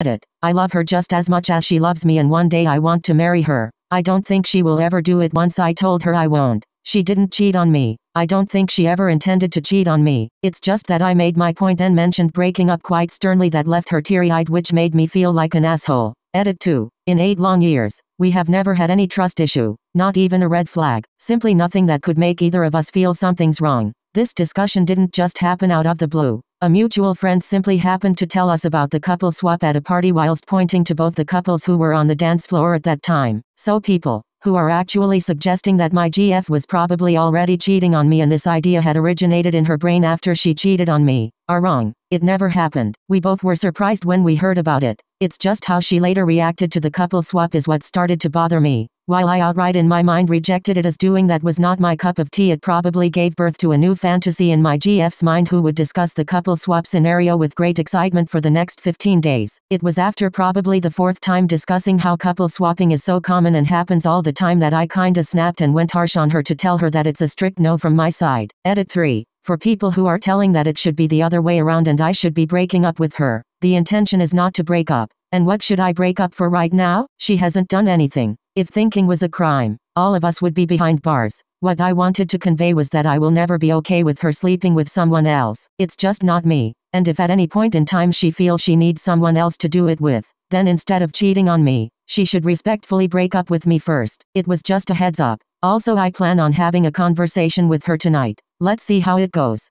Edit. I love her just as much as she loves me and one day I want to marry her. I don't think she will ever do it once I told her I won't. She didn't cheat on me. I don't think she ever intended to cheat on me. It's just that I made my point and mentioned breaking up quite sternly that left her teary-eyed which made me feel like an asshole. Edit 2. In eight long years, we have never had any trust issue. Not even a red flag. Simply nothing that could make either of us feel something's wrong. This discussion didn't just happen out of the blue. A mutual friend simply happened to tell us about the couple swap at a party whilst pointing to both the couples who were on the dance floor at that time. So people, who are actually suggesting that my GF was probably already cheating on me and this idea had originated in her brain after she cheated on me, are wrong. It never happened. We both were surprised when we heard about it. It's just how she later reacted to the couple swap is what started to bother me. While I outright in my mind rejected it as doing that was not my cup of tea it probably gave birth to a new fantasy in my GF's mind who would discuss the couple swap scenario with great excitement for the next 15 days. It was after probably the fourth time discussing how couple swapping is so common and happens all the time that I kinda snapped and went harsh on her to tell her that it's a strict no from my side. Edit 3. For people who are telling that it should be the other way around and I should be breaking up with her, the intention is not to break up. And what should I break up for right now? She hasn't done anything. If thinking was a crime, all of us would be behind bars. What I wanted to convey was that I will never be okay with her sleeping with someone else. It's just not me. And if at any point in time she feels she needs someone else to do it with, then instead of cheating on me, she should respectfully break up with me first. It was just a heads up. Also I plan on having a conversation with her tonight. Let's see how it goes.